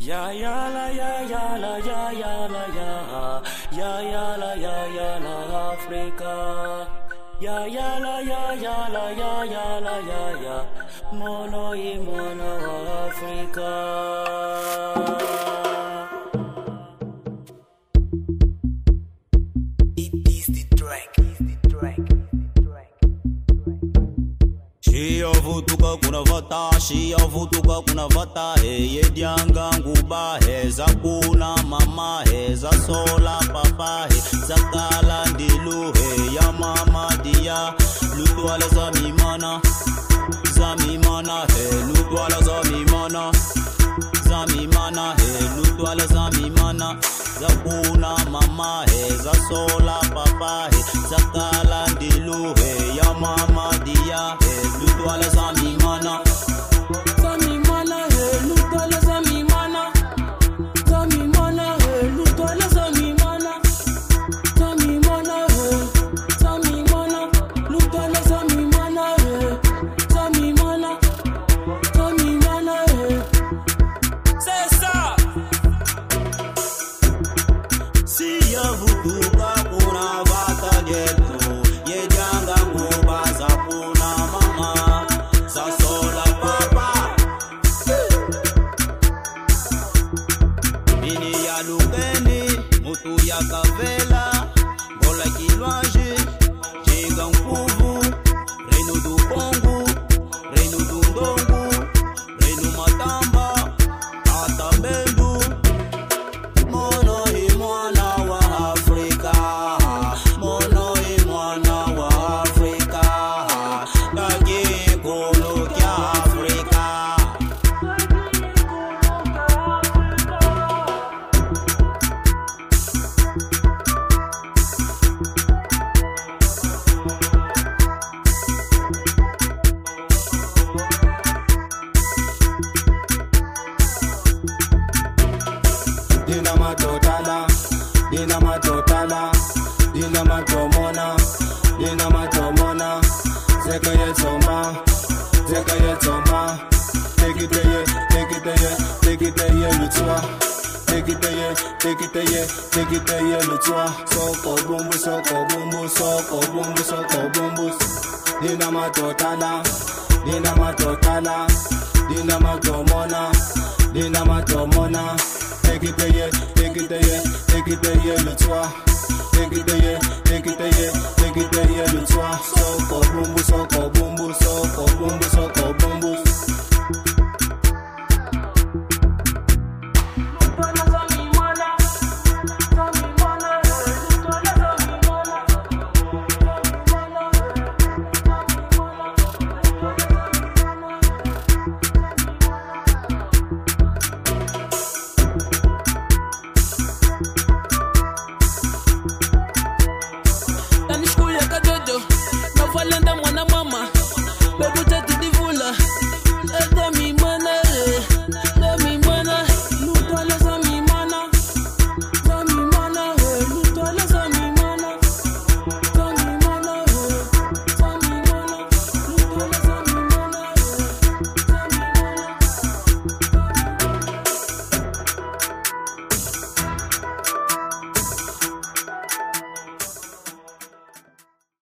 Ya ya la ya ya la ya ya la ya. Ya ya la ya ya la Africa Ya ya la ya ya la ya ya la ya ya. Mono y mono Africa Shia vutuka kuna vata, shia vutuka kuna vata Heye dianga nguba, heza kuna mama Heza sola papa, heza kala ndilu He ya mama dia, lutwala za mimana Za mimana, he lutwala za mimana Dina matotala, dina matotala, dina matomona, dina matomona. Zeka ye toma, zeka ye toma. Soko bumbu, soko bumbu, soko bumbu, soko bumbu. Dina matotala, dina matotala, dina matomona, dina matomona. Déguédayé, déguédayé, déguédayé le toit. Déguédayé, déguédayé, déguédayé le toit. Son corps, mon son corps.